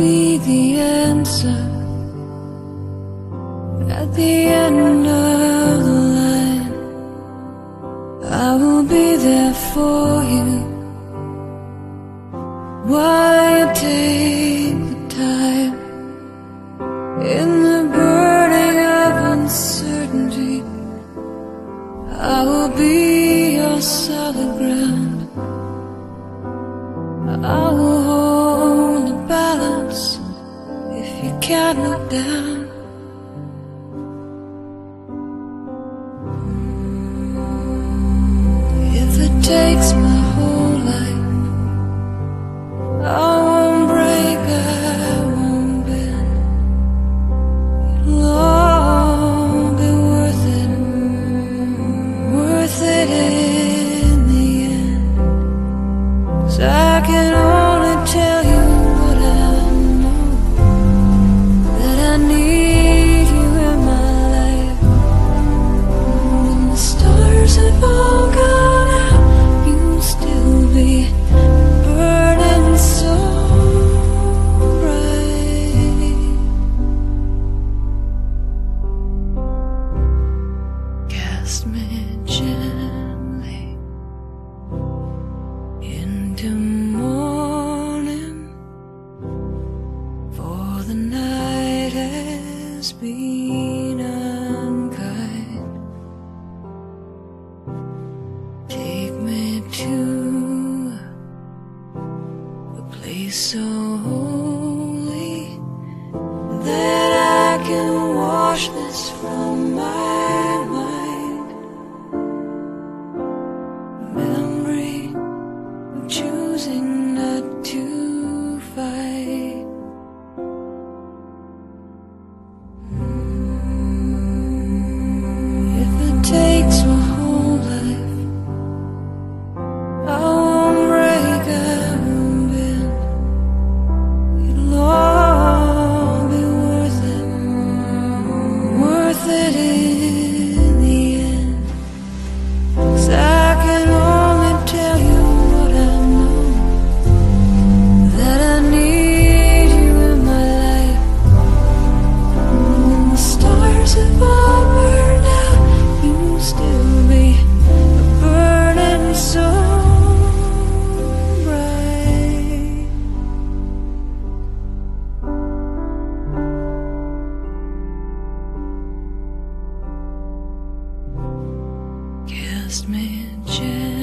the answer at the end of the line. I will be there for you while you take the time in the burning of uncertainty. I will be your solid ground. I will down. If it takes my Gently into morning, for the night has been unkind. Take me to a place so holy that I can wash this from my worth Cast me